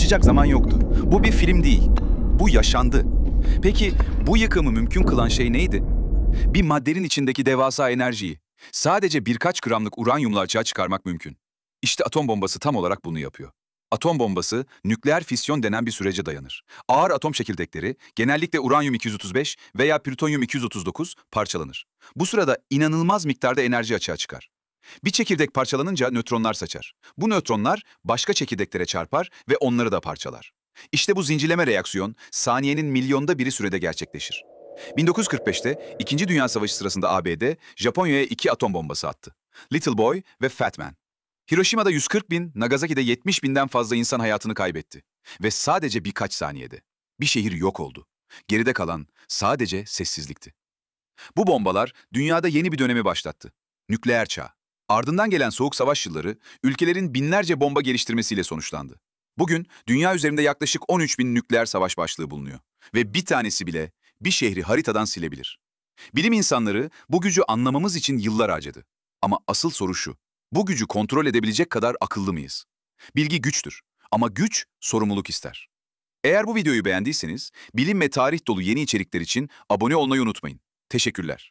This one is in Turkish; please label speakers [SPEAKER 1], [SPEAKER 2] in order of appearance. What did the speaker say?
[SPEAKER 1] tartışacak zaman yoktu. Bu bir film değil. Bu yaşandı. Peki bu yıkımı mümkün kılan şey neydi? Bir maddenin içindeki devasa enerjiyi sadece birkaç gramlık uranyumla açığa çıkarmak mümkün. İşte atom bombası tam olarak bunu yapıyor. Atom bombası nükleer fisyon denen bir sürece dayanır. Ağır atom çekirdekleri genellikle uranyum 235 veya plütonyum 239 parçalanır. Bu sırada inanılmaz miktarda enerji açığa çıkar. Bir çekirdek parçalanınca nötronlar saçar. Bu nötronlar başka çekirdeklere çarpar ve onları da parçalar. İşte bu zincirleme reaksiyon saniyenin milyonda biri sürede gerçekleşir. 1945'te İkinci Dünya Savaşı sırasında ABD, Japonya'ya iki atom bombası attı. Little Boy ve Fat Man. Hiroşima'da 140 bin, Nagasaki'de 70 binden fazla insan hayatını kaybetti. Ve sadece birkaç saniyede. Bir şehir yok oldu. Geride kalan sadece sessizlikti. Bu bombalar dünyada yeni bir dönemi başlattı. Nükleer çağ. Ardından gelen soğuk savaş yılları ülkelerin binlerce bomba geliştirmesiyle sonuçlandı. Bugün dünya üzerinde yaklaşık 13 bin nükleer savaş başlığı bulunuyor. Ve bir tanesi bile bir şehri haritadan silebilir. Bilim insanları bu gücü anlamamız için yıllar harcadı. Ama asıl soru şu. Bu gücü kontrol edebilecek kadar akıllı mıyız? Bilgi güçtür ama güç sorumluluk ister. Eğer bu videoyu beğendiyseniz bilim ve tarih dolu yeni içerikler için abone olmayı unutmayın. Teşekkürler.